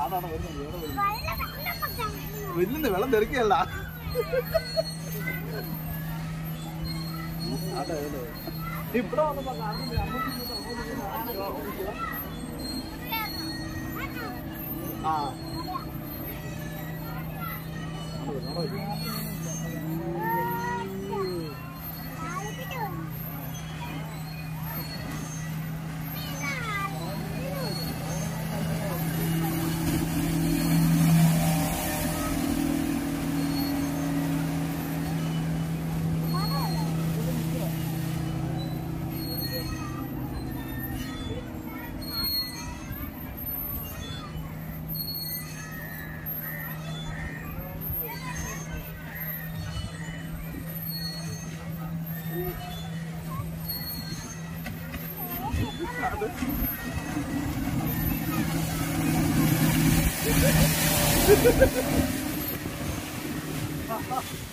അതാണ് വരുന്നത് വരുന്നുണ്ട് വെള്ളം തെറിക്കല്ല അതെ വന്നപ്പോ കാണുന്നില്ല ആ ha!